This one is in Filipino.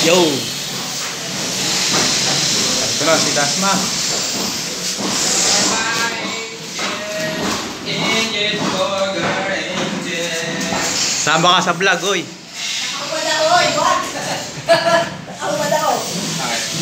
Yo! Ito na, si Dasma. Samba ka sa vlog, oy.